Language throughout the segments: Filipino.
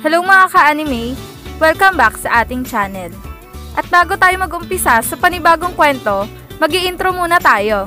Hello mga ka-anime! Welcome back sa ating channel. At bago tayo mag-umpisa sa panibagong kwento, mag intro muna tayo.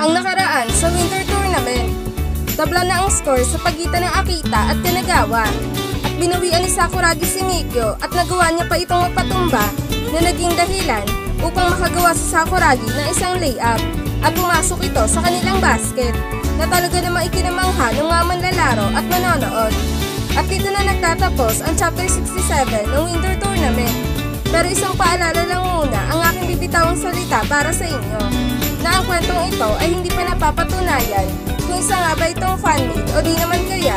Ang nakaraan sa Winter Tournament, tabla na ang score sa pagitan ng Akita at Kanagawa. Binawian ni Sakuragi si Mikyo at nagawa niya pa itong mapatumba na naging dahilan upang makagawa si Sakuragi ng isang layup at pumasok ito sa kanilang basket na talaga namang ikinamangha ng mga manlalaro at manonood. At dito na nagtatapos ang Chapter 67 ng Winter Tournament. Pero isang paalala lang muna ang aking bibitawang salita para sa inyo na ang kwentong ito ay hindi pa napapatunayan kung isa nga ba itong fanmade o di naman kaya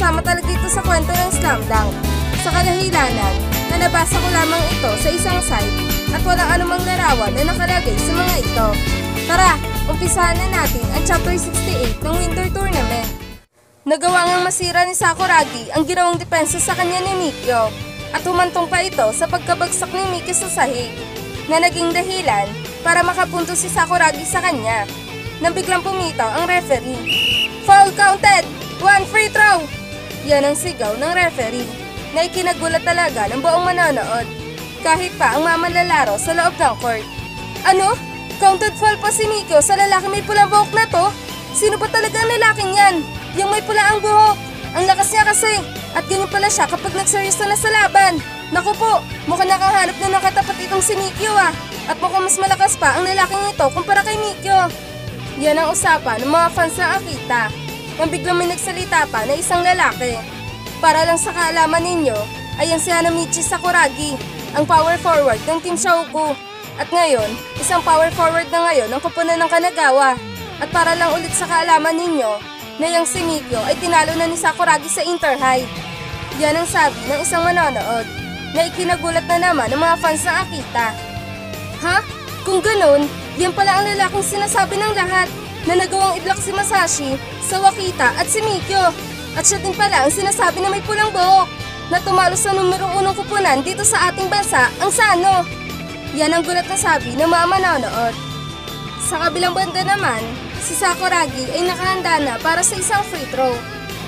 kasama talaga ito sa kwento ng Slam Dunk. Sa kadahilanan na nabasa ko lamang ito sa isang site at walang anumang larawan na nakalagay sa mga ito. Tara, umpisahan na natin ang Chapter 68 ng Winter Tournament. Nagawa ngang masira ni Sakuragi ang ginawang depensa sa kanya ni Mikyo at humantong pa ito sa pagkabagsak ni Mikyo sa sahig na naging dahilan para makapunto si Sakuragi sa kanya nang biglang pumitaw ang referee. Foul counted! One free throw! Yan ang sigaw ng referee na ikinagulat talaga ng buong manonood kahit pa ang mamanlalaro sa loob ng court. Ano? Counted foul pa si Mikyo sa lalaki may pulang buhok na to? Sino ba talaga ang lalaking yan? Yung may pula ang buhok. Ang lakas niya kasi. At ganyan pala siya kapag nagseryoso na sa laban. Naku po, mukhang nakahanap na nakatapat itong si Mikyo ah. At mukhang mas malakas pa ang lalaking ito kumpara kay Mikyo. Yan ang usapan ng mga fans ng Akita. Nang biglang may nagsalita pa na isang lalaki. Para lang sa kaalaman ninyo, ayan si Hanamichi Sakuragi, ang power forward ng Team Shogo. At ngayon, isang power forward na ngayon ang kupunan ng Kanagawa. At para lang ulit sa kaalaman ninyo, na yung si Mikyo ay tinalo na ni Sakuragi sa Inter High. Yan ang sabi ng isang manonood na ikinagulat na naman ng mga fans ng Akita. Ha? Kung ganun, yan pala ang lalaking sinasabi ng lahat na nagawang i-block si Masashi sa Wakita at si Mikyo. At siya din pala ang sinasabi na may pulang buhok na tumalo sa numero unong kupunan dito sa ating bansa, ang Sano. Yan ang gulat na sabi ng mga manonood. Sa kabilang banda naman, si Sakuragi ay nakahanda na para sa isang free throw.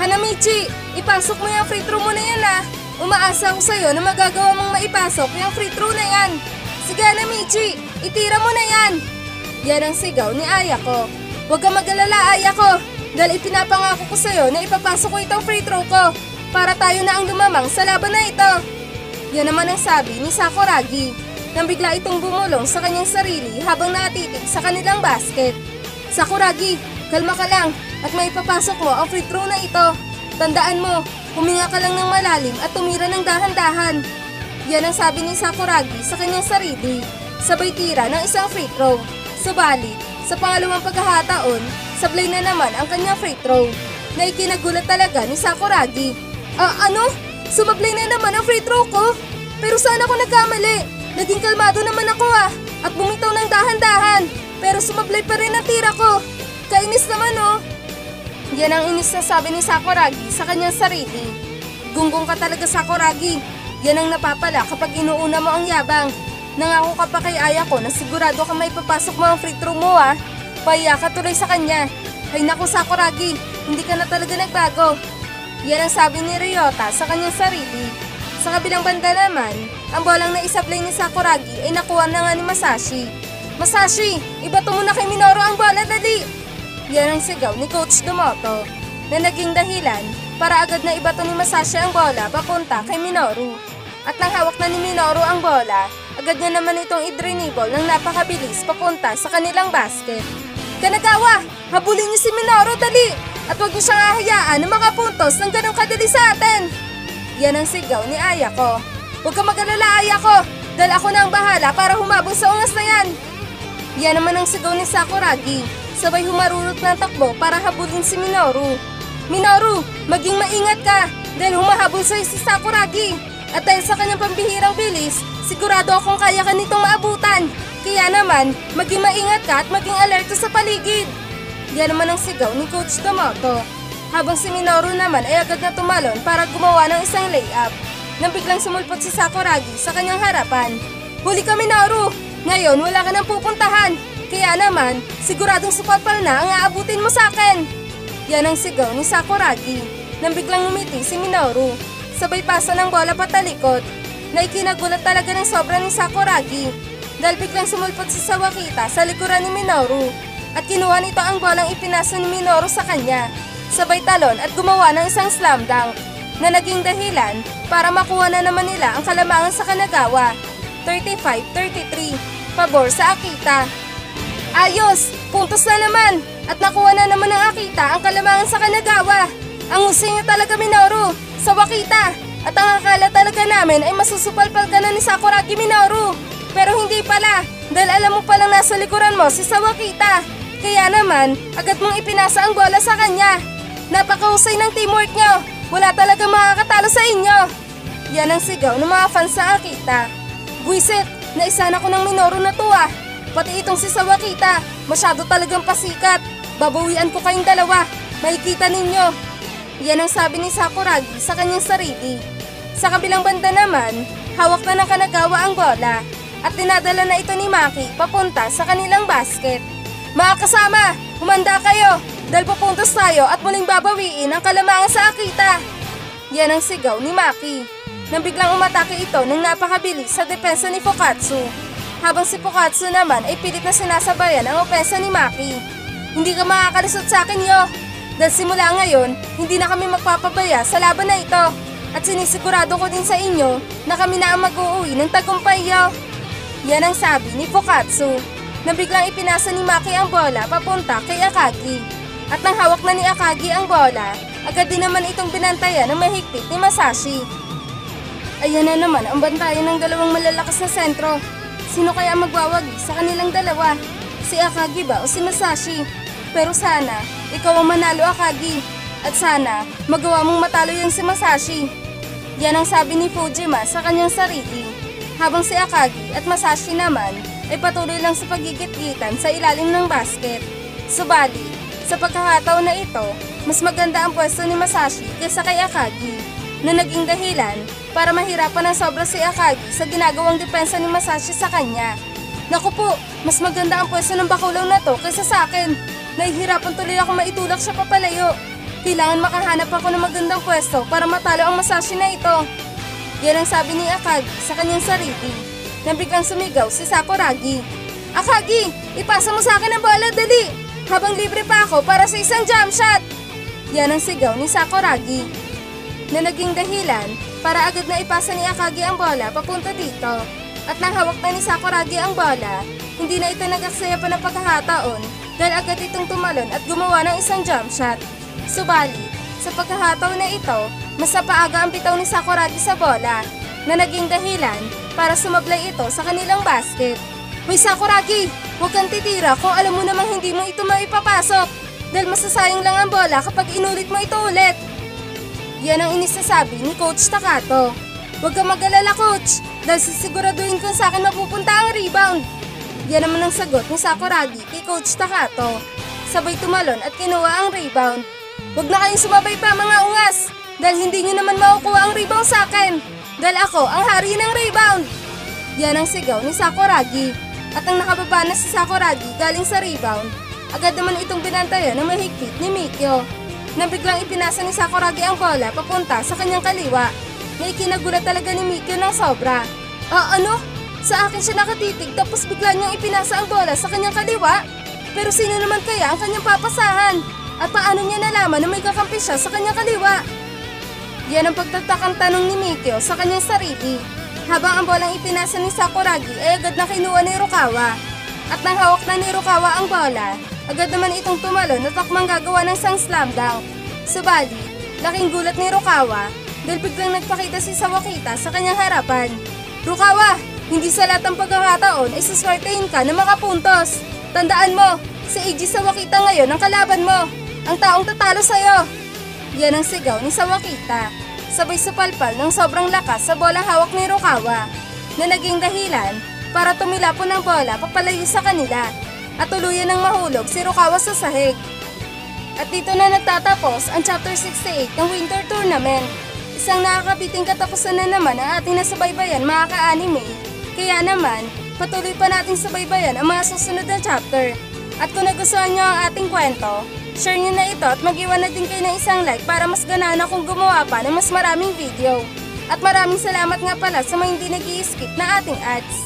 Hanamichi, ipasok mo yung free throw mo na yan ah. Umaasa ako sa'yo na magagawa mong maipasok yung free throw na yan. Sige Hanamichi, itira mo na yan. Yan ang sigaw ni Ayako. Huwag kang mag-alala Ayako, dahil ipinapangako ko sa'yo na ipapasok ko itong free throw ko para tayo na ang lumamang sa laban na ito. Yan naman ang sabi ni Sakuragi nang bigla itong bumulong sa kanyang sarili habang natitig sa kanilang basket. Sakuragi, kalma ka lang at may papasok mo ang free throw na ito. Tandaan mo, huminga ka lang ng malalim at tumira ng dahan-dahan. Yan ang sabi ni Sakuragi sa kanyang sarili. Sabay tira ng isang free throw. Subalit, sa pangalawang pagkakataon, sablay na naman ang kanyang free throw. Na ikinagulat talaga ni Sakuragi. Ah, ano? Sumablay na naman ang free throw ko? Pero saan ako nagkamali? Naging kalmado naman ako ah, at bumitaw ng dahan-dahan. Pero sumablay pa rin ang tira ko. Kainis naman oh. Yan ang inis na sabi ni Sakuragi sa kanyang sarili. Gunggong ka talaga Sakuragi. Yan ang napapala kapag inuuna mo ang yabang. Nangako ka pa kay Aya ko na sigurado ka may papasok mo ang free throw mo ah. Paya ka tuloy sa kanya. Ay naku Sakuragi, hindi ka na talaga nagbago. Yan ang sabi ni Ryota sa kanyang sarili. Sa kabilang banda naman, ang bolang na isablay ni Sakuragi ay nakuha na nga ni Masashi. Masashi, ibato mo na kay Minoru ang bola, dali! Yan ang sigaw ni Coach Dumoto na naging dahilan para agad na ibato ni Masashi ang bola papunta kay Minoru. At nang hawak na ni Minoru ang bola, agad niya naman itong idrinibol ng napakabilis papunta sa kanilang basket. Kanagawa, habulin niyo si Minoru, dali! At huwag niyo siyang ahayaan na makapuntos ng ganong kadali sa atin! Yan ang sigaw ni Ayako. Huwag ka mag-alala, Ayako! Dahil ako na ang bahala para humabol sa ungas na yan! Yan naman ang sigaw ni Sakuragi. Sabay humarurot ng takbo para habulin si Minoru. Minoru, maging maingat ka! Dahil humahabol sa'yo si Sakuragi! At dahil sa kanyang pambihirang bilis, sigurado akong kaya ka nitong maabutan! Kaya naman, maging maingat ka at maging alerto sa paligid! Yan naman ang sigaw ni Coach Tomoto habang si Minoru naman ay agad na tumalon para gumawa ng isang layup. nang biglang sumulpot si Sakuragi sa kanyang harapan. Huli ka Minoru! Ngayon wala ka nang pupuntahan! Kaya naman, siguradong supapal na ang aabutin mo sa akin! Yan ang sigaw ni Sakuragi nang biglang ngumiti si Minoru. Sabay pasa ng bola patalikod na ikinagulat talaga ng sobra ni Sakuragi dahil biglang sumulpot si Sawakita sa likuran ni Minoru at kinuha nito ang bolang ipinasa ni Minoru sa kanya. Sabay talon at gumawa ng isang slam dunk na naging dahilan para makuha na naman nila ang kalamangan sa Kanagawa. 35-33, pabor sa Akita. Ayos! Puntos na naman! At nakuha na naman ng Akita ang kalamangan sa Kanagawa. Ang husay niya talaga Minoru, sa Wakita. At ang akala talaga namin ay masusupalpal ka na ni Sakuragi Minoru. Pero hindi pala, dahil alam mo palang nasa likuran mo si Sawakita. Kaya naman, agad mong ipinasa ang bola sa kanya. Napakahusay ng teamwork nyo. Wala talaga makakatalo sa inyo. Yan ang sigaw ng mga fans sa Akita. Buisit, naisana ko ng Minoru na to ah. Pati itong si Sawakita, masyado talagang pasikat. Babawian ko kayong dalawa. Makikita ninyo. Yan ang sabi ni Sakuragi sa kanyang sarili. Sa kabilang banda naman, hawak na ng Kanagawa ang bola at dinadala na ito ni Maki papunta sa kanilang basket. Mga kasama, humanda kayo dahil pupuntos tayo at muling babawiin ang kalamangan sa Akita. Yan ang sigaw ni Maki. Nang biglang umatake ito ng napakabilis sa depensa ni Fukatsu. Habang si Fukatsu naman ay pilit na sinasabayan ang opensa ni Maki. Hindi ka makakalisod sa akin, yo! Dahil simula ngayon, hindi na kami magpapabaya sa laban na ito. At sinisigurado ko din sa inyo na kami na ang mag-uuwi ng tagumpay, yo! Yan ang sabi ni Fukatsu. Na biglang ipinasa ni Maki ang bola papunta kay Akagi. At nang hawak na ni Akagi ang bola, agad din naman itong binantayan ng mahigpit ni Masashi. Ayan na naman ang bantayan ng dalawang malalakas na sentro. Sino kaya magwawagi sa kanilang dalawa? Si Akagi ba o si Masashi? Pero sana, ikaw ang manalo Akagi. At sana, magawa mong matalo yung si Masashi. Yan ang sabi ni Fujima sa kanyang sarili. Habang si Akagi at Masashi naman ay patuloy lang sa pagigit-gitan sa ilalim ng basket. Subalit, sa pagkakataon na ito, mas maganda ang pwesto ni Masashi kaysa kay Akagi na naging dahilan para mahirapan ng sobra si Akagi sa ginagawang depensa ni Masashi sa kanya. Naku po, mas maganda ang pwesto ng bakulaw na to kaysa sa akin. Nahihirapan tuloy ako maitulak siya papalayo. Kailangan makahanap ako ng magandang pwesto para matalo ang Masashi na ito. Yan ang sabi ni Akagi sa kanyang sarili. Na biglang sumigaw si Sakuragi. Akagi, ipasa mo sa akin ang bola, dali! Habang libre pa ako para sa isang jump shot! Yan ang sigaw ni Sakuragi. Na naging dahilan para agad na ipasa ni Akagi ang bola papunta dito. At nang hawak na ni Sakuragi ang bola, hindi na ito nag-aksaya pa ng pagkakataon dahil agad itong tumalon at gumawa ng isang jump shot. Subalit, sa pagkakataon na ito, mas napaaga ang bitaw ni Sakuragi sa bola na naging dahilan para sumablay ito sa kanilang basket. Hoy Sakuragi, huwag kang titira kung alam mo namang hindi mo ito maipapasok dahil masasayang lang ang bola kapag inulit mo ito ulit. Yan ang inisasabi ni Coach Takato. Huwag kang mag-alala Coach dahil sisiguraduhin ko sa akin mapupunta ang rebound. Yan naman ang sagot ni Sakuragi kay Coach Takato. Sabay tumalon at kinuha ang rebound. Huwag na kayong sumabay pa mga ungas dahil hindi nyo naman makukuha ang rebound sa akin. Dahil ako ang hari ng rebound. Yan ang sigaw ni Sakuragi. At ang nakababa na si Sakuragi galing sa rebound, agad naman itong binantayan ng mahigpit ni Mikyo. Na biglang ipinasa ni Sakuragi ang bola papunta sa kanyang kaliwa. Na ikinagulat talaga ni Mikyo ng sobra. Ah ano? Sa akin siya nakatitig tapos bigla niyang ipinasa ang bola sa kanyang kaliwa? Pero sino naman kaya ang kanyang papasahan? At paano niya nalaman na may kakampi siya sa kanyang kaliwa? Yan ang pagtatakang tanong ni Mikyo sa kanyang sarili. Habang ang bolang ipinasa ni Sakuragi ay agad na kinuha ni Rukawa. At nang hawak na ni Rukawa ang bola, agad naman itong tumalon at takmang gagawa ng isang slam dunk. Subalit, laking gulat ni Rukawa dahil biglang nagpakita si Sawakita sa kanyang harapan. Rukawa, hindi sa lahat ng pagkakataon ay suswertehin ka na makapuntos. Tandaan mo, si AG Sawakita ngayon ang kalaban mo. Ang taong tatalo sa'yo. Yan ang sigaw ni Sawakita. Sabay supalpal ng sobrang lakas sa bolang hawak ni Rukawa na naging dahilan para tumilapon ng bola papalayo sa kanila at tuluyan ng mahulog si Rukawa sa sahig. At dito na nagtatapos ang Chapter 68 ng Winter Tournament. Isang nakakabiting katapusan na naman ang ating nasubaybayan mga ka-anime. Kaya naman, patuloy pa nating subaybayan ang mga susunod na chapter. At kung nagustuhan nyo ang ating kwento, share nyo na ito at mag-iwan na din kayo ng isang like para mas ganaan akong gumawa pa ng mas maraming video. At maraming salamat nga pala sa mga hindi nag skip na ating ads.